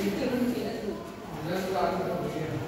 你这这东西，你要是啥子东西？